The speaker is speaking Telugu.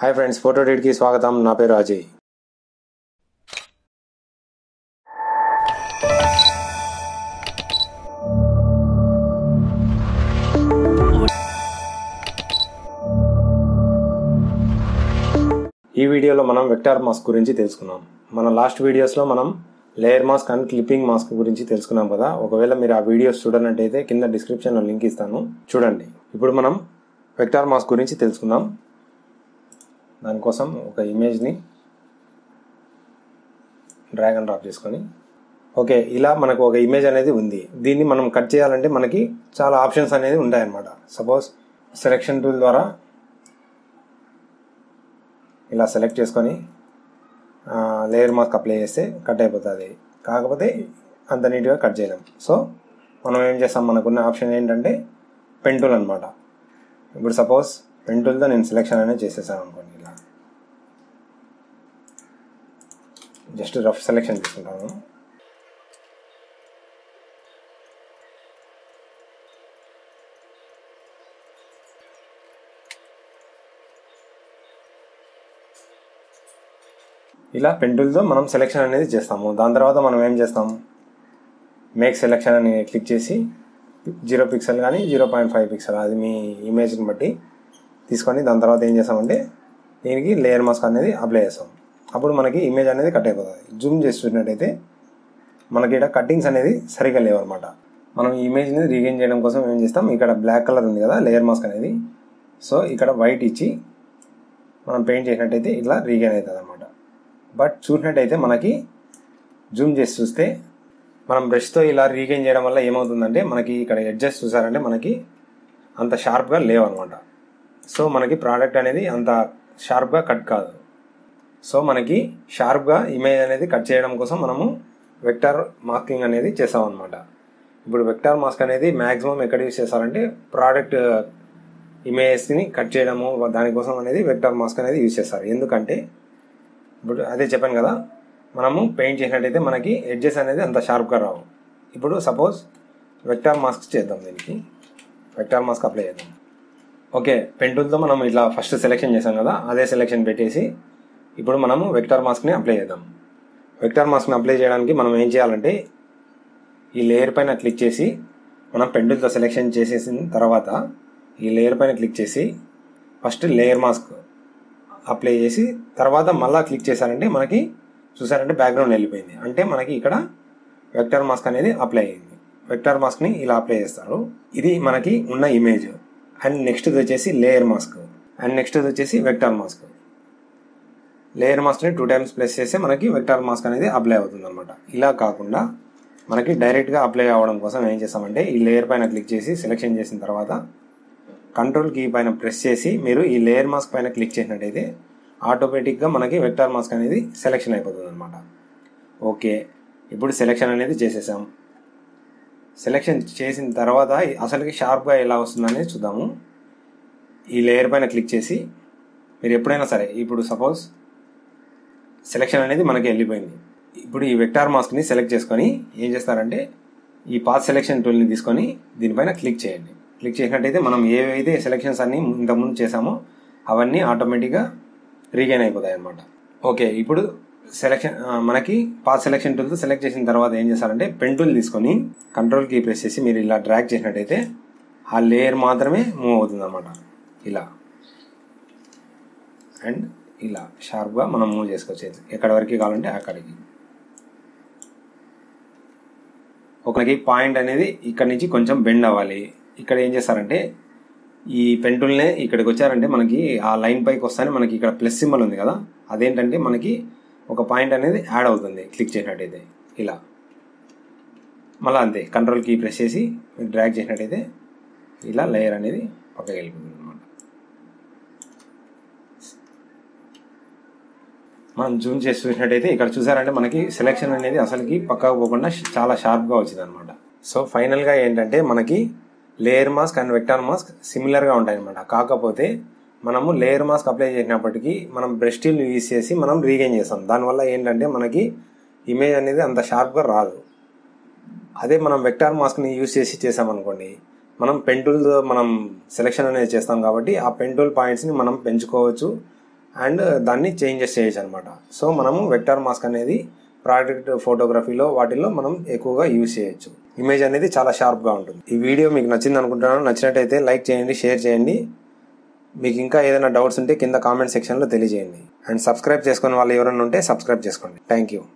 హాయ్ ఫ్రెండ్స్ ఫోటో కి స్వాగతం. నా పేరు అజయ్. ఈ వీడియోలో మనం వెక్టార్ మాస్క్ గురించి తెలుసుకున్నాం. మన లాస్ట్ వీడియోస్లో మనం layer mask and clipping mask గురించి తెలుసుకున్నాం కదా. ఒకవేళ మీరు ఆ వీడియోస్ చూడనట్టయితే కింద డిస్క్రిప్షన్లో లింక్ ఇస్తాను. చూడండి. ఇప్పుడు మనం వెక్టార్ మాస్క్ గురించి తెలుసుకుందాం. దానికోసం ఒక ఇమేజ్ని డ్రాగ్ అండ్ డ్రాప్ చేసుకొని ఓకే ఇలా మనకు ఒక ఇమేజ్ అనేది ఉంది. దీన్ని మనం కట్ చేయాలంటే మనకి చాలా ఆప్షన్స్ అనేది ఉంటాయన్నమాట. సపోజ్ సెలెక్షన్ టూల్ ద్వారా ఇలా సెలెక్ట్ చేసుకొని లేయర్ మాస్క్ అప్లై చేస్తే కట్ అయిపోతుంది. కాకపోతే అంత నీట్గా కట్ చేయలేం. సో మనం ఏం చేస్తాం? మనకున్న ఆప్షన్ ఏంటంటే పెన్ టూల్ అనమాట ఇప్పుడు సపోజ్ పెన్ టూల్తో నేను సెలెక్షన్ అనేది చేసేసాను ఇలా జస్ట్ రఫ్ సెలెక్షన్ తీసుకుంటాను ఇలా పెంటుల్తో మనం సెలెక్షన్ అనేది చేస్తాము. దాని తర్వాత మనం ఏం చేస్తాం? మేక్ సెలెక్షన్ అని క్లిక్ చేసి జీరో పిక్సెల్ కానీ జీరో పాయింట్ ఫైవ్ పిక్సెల్ అది మీ ఇమేజ్ని బట్టి తీసుకొని దాని తర్వాత ఏం చేస్తామంటే దీనికి లేయర్ మాస్క్ అనేది అప్లై చేస్తాం. అప్పుడు మనకి ఇమేజ్ అనేది కట్ అయిపోతుంది. జూమ్ చేసి చూసినట్టయితే మనకి ఇక్కడ కట్టింగ్స్ అనేది సరిగా లేవన్నమాట. మనం ఈ ఇమేజ్ని రీగైన్ చేయడం కోసం ఏం చేస్తాం? ఇక్కడ బ్లాక్ కలర్ ఉంది కదా లేయర్ మాస్క్ అనేది. సో ఇక్కడ వైట్ ఇచ్చి మనం పెయింట్ చేసినట్టయితే ఇట్లా రీగైన్ అవుతుంది అనమాట బట్ చూసినట్టయితే మనకి జూమ్ చేసి చూస్తే మనం బ్రష్తో ఇలా రీగెయిన్ చేయడం వల్ల ఏమవుతుందంటే మనకి ఇక్కడ అడ్జస్ట్ చూసారంటే మనకి అంత షార్ప్గా లేవు అనమాట సో మనకి ప్రోడక్ట్ అనేది అంత షార్ప్గా కట్ కాదు. సో మనకి షార్ప్గా ఇమేజ్ అనేది కట్ చేయడం కోసం మనము వెక్టార్ మాస్కింగ్ అనేది చేస్తాం అనమాట ఇప్పుడు వెక్టార్ మాస్క్ అనేది మ్యాక్సిమం ఎక్కడ యూస్ చేస్తారంటే ప్రోడక్ట్ ఇమేజ్ని కట్ చేయడము దానికోసం అనేది వెక్టార్ మాస్క్ అనేది యూస్ చేస్తారు. ఎందుకంటే ఇప్పుడు అదే చెప్పాను కదా మనము పెయింట్ చేసినట్టయితే మనకి ఎడ్జెస్ అనేది అంత షార్ప్గా రావు. ఇప్పుడు సపోజ్ వెక్టార్ మాస్క్ చేద్దాం దీనికి. వెక్టార్ మాస్క్ అప్లై చేద్దాం. ఓకే పెంటుల్తో మనం ఇట్లా ఫస్ట్ సెలెక్షన్ చేసాం కదా అదే సెలెక్షన్ పెట్టేసి ఇప్పుడు మనము వెక్టార్ మాస్క్ని అప్లై చేద్దాం. వెక్టార్ మాస్క్ని అప్లై చేయడానికి మనం ఏం చేయాలంటే ఈ లేయర్ పైన క్లిక్ చేసి మనం పెండుల్తో సెలెక్షన్ చేసేసిన తర్వాత ఈ లేయర్ పైన క్లిక్ చేసి ఫస్ట్ లేయర్ మాస్క్ అప్లై చేసి తర్వాత మళ్ళీ క్లిక్ చేశారంటే మనకి చూసారంటే బ్యాక్గ్రౌండ్ వెళ్ళిపోయింది. అంటే మనకి ఇక్కడ వెక్టర్ మాస్క్ అనేది అప్లై అయింది. వెక్టర్ మాస్క్ని ఇలా అప్లై చేస్తారు. ఇది మనకి ఉన్న ఇమేజ్ అండ్ నెక్స్ట్ది వచ్చేసి లేయర్ మాస్క్ అండ్ నెక్స్ట్ది వచ్చేసి వెక్టర్ మాస్క్ లేయర్ మాస్క్ని టూ టైమ్స్ ప్లస్ చేస్తే మనకి వెక్టర్ మాస్క్ అనేది అప్లై అవుతుంది అనమాట ఇలా కాకుండా మనకి డైరెక్ట్గా అప్లై అవ్వడం కోసం ఏం చేస్తామంటే ఈ లేయర్ పైన క్లిక్ చేసి సెలెక్షన్ చేసిన తర్వాత కంట్రోల్ కీ పైన ప్రెస్ చేసి మీరు ఈ లేయర్ మాస్క్ పైన క్లిక్ చేసినట్టయితే ఆటోమేటిక్గా మనకి వెక్టార్ మాస్క్ అనేది సెలెక్షన్ అయిపోతుంది అనమాట ఓకే ఇప్పుడు సెలెక్షన్ అనేది చేసేసాం. సెలెక్షన్ చేసిన తర్వాత అసలుకి షార్ప్గా ఎలా వస్తుందనేది చూద్దాము. ఈ లేయర్ పైన క్లిక్ చేసి మీరు ఎప్పుడైనా సరే ఇప్పుడు సపోజ్ సెలెక్షన్ అనేది మనకి వెళ్ళిపోయింది. ఇప్పుడు ఈ వెక్టార్ మాస్క్ని సెలెక్ట్ చేసుకొని ఏం చేస్తారంటే ఈ పాత్ సెలెక్షన్ టూల్ని తీసుకొని దీనిపైన క్లిక్ చేయండి. క్లిక్ చేసినట్టయితే మనం ఏవైతే సెలెక్షన్స్ అన్ని ఇంతకుముందు చేసామో అవన్నీ ఆటోమేటిక్గా రీగైన్ అయిపోతాయి అనమాట ఓకే ఇప్పుడు సెలెక్షన్ మనకి పాస్ సెలెక్షన్ టూల్తో సెలెక్ట్ చేసిన తర్వాత ఏం చేస్తారంటే పెన్ టూల్ తీసుకొని కంట్రోల్ కీ ప్రెస్ చేసి మీరు ఇలా డ్రాక్ చేసినట్టయితే ఆ లేయర్ మాత్రమే మూవ్ అవుతుంది అనమాట ఇలా. అండ్ ఇలా షార్ప్గా మనం మూవ్ చేసుకోవచ్చు. ఎక్కడి వరకు కావాలంటే అక్కడికి. ఒకరికి పాయింట్ అనేది ఇక్కడ నుంచి కొంచెం బెండ్ అవ్వాలి. ఇక్కడ ఏం చేస్తారంటే ఈ పెంటుల్నే ఇక్కడికి వచ్చారంటే మనకి ఆ లైన్ పైకి వస్తానే మనకి ఇక్కడ ప్లస్ సింబల్ ఉంది కదా అదేంటంటే మనకి ఒక పాయింట్ అనేది యాడ్ అవుతుంది క్లిక్ చేసినట్టయితే. ఇలా. మళ్ళీ అంతే కంట్రోల్ కీ ప్రెస్ చేసి డ్రాగ్ చేసినట్టయితే ఇలా లేయర్ అనేది పక్కకి వెళ్ళిపోతుంది అనమాట మనం జూమ్ చేసి చూసినట్టయితే ఇక్కడ చూసారంటే మనకి సెలెక్షన్ అనేది అసలుకి పక్కకు పోకుండా చాలా షార్ప్గా వచ్చింది అనమాట సో ఫైనల్గా ఏంటంటే మనకి layer mask and vector mask సిమిలర్గా ఉంటాయి అనమాట కాకపోతే మనము లేయర్ మాస్క్ అప్లై చేసినప్పటికీ మనం బ్రెస్టిల్ యూజ్ చేసి మనం రీగైన్ చేస్తాం. దానివల్ల ఏంటంటే మనకి ఇమేజ్ అనేది అంత షార్ప్గా రాదు. అదే మనం వెక్టార్ మాస్క్ని యూజ్ చేసి చేసామనుకోండి మనం పెన్ మనం సెలెక్షన్ అనేది చేస్తాం కాబట్టి ఆ పెన్ టూల్ పాయింట్స్ని మనం పెంచుకోవచ్చు. అండ్ దాన్ని చేంజెస్ చేయొచ్చు అనమాట సో మనము వెక్టర్ మాస్క్ అనేది ప్రాడక్ట్ ఫోటోగ్రఫీలో వాటిల్లో మనం ఎక్కువగా యూజ్ చేయొచ్చు. ఇమేజ్ అనేది చాలా షార్ప్గా ఉంటుంది. ఈ వీడియో మీకు నచ్చింది అనుకుంటున్నాను. నచ్చినట్టయితే లైక్ చేయండి షేర్ చేయండి. మీకు ఇంకా ఏదైనా డౌట్స్ ఉంటే కింద కామెంట్ సెక్షన్లో తెలియజేయండి. అండ్ సబ్స్క్రైబ్ చేసుకుని వాళ్ళు ఎవరైనా ఉంటే సబ్స్క్రైబ్ చేసుకోండి. Thank you.